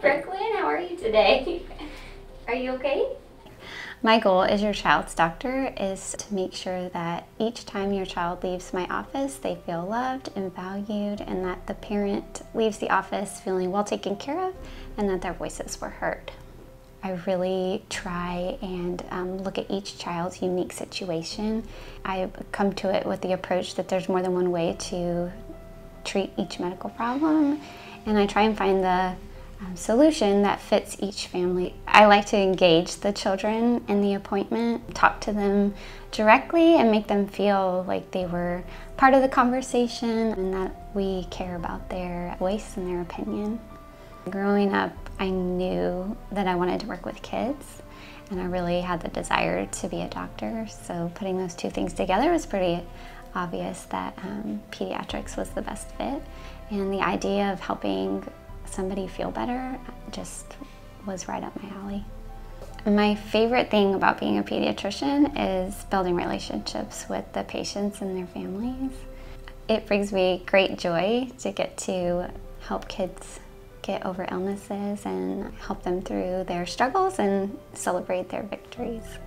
Brooklyn. How are you today? Are you okay? My goal as your child's doctor is to make sure that each time your child leaves my office, they feel loved and valued, and that the parent leaves the office feeling well taken care of and that their voices were heard. I really try and um, look at each child's unique situation. I come to it with the approach that there's more than one way to treat each medical problem, and I try and find the um, solution that fits each family. I like to engage the children in the appointment, talk to them directly, and make them feel like they were part of the conversation and that we care about their voice and their opinion. Growing up, I knew that I wanted to work with kids and I really had the desire to be a doctor. So putting those two things together was pretty obvious that um, pediatrics was the best fit. And the idea of helping somebody feel better just was right up my alley. My favorite thing about being a pediatrician is building relationships with the patients and their families. It brings me great joy to get to help kids get over illnesses and help them through their struggles and celebrate their victories.